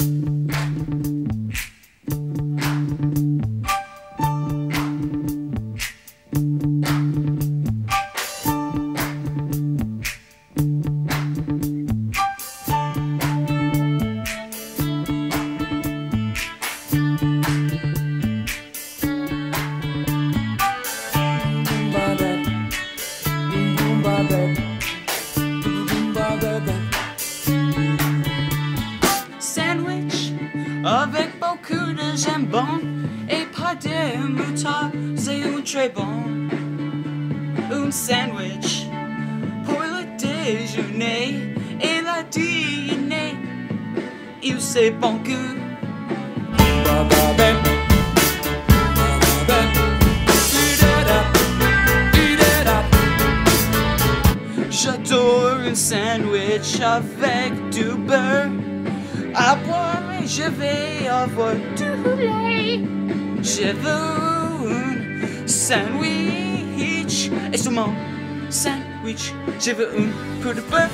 Sandwich avec beaucoup de jambon et pas de moutarde, c'est un très bon. Un sandwich pour le déjeuner et le dîner. Il c'est bon goût. J'adore un sandwich avec du beurre. À boire, je vais du lait. Je veux un sandwich. Et mon sandwich, je veux un peu de beurre.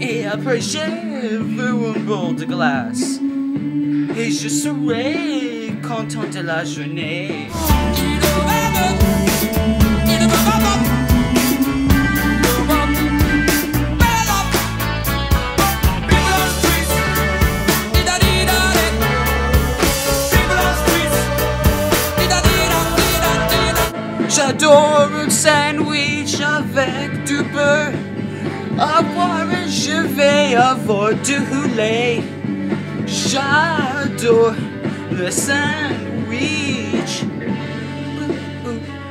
Et après, je veux un bol de glace. Et je serai content de la journée. J'adore un sandwich avec du beurre. À boire, je vais avoir du lait. J'adore le sandwich.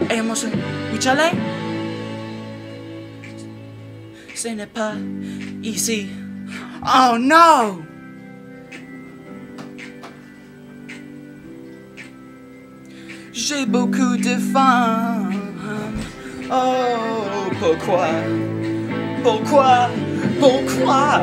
Et mon sandwich à lait? Ce n'est pas ici. Oh non! J'ai beaucoup de faim. Oh, pourquoi? Pourquoi? Pourquoi?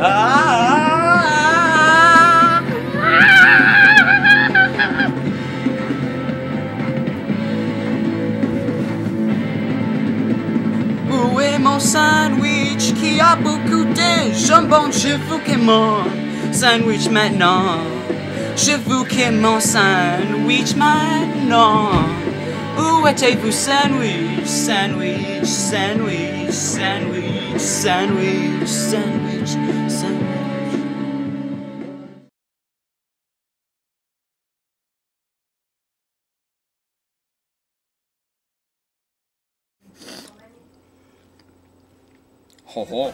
Où est mon sandwich qui a beaucoup de jambon? Je veux que mon sandwich maintenant. Je veux que mon sandwich maintenant. Où êtes-vous sandwich, sandwich, sandwich, sandwich, sandwich, sandwich, sandwich? 허허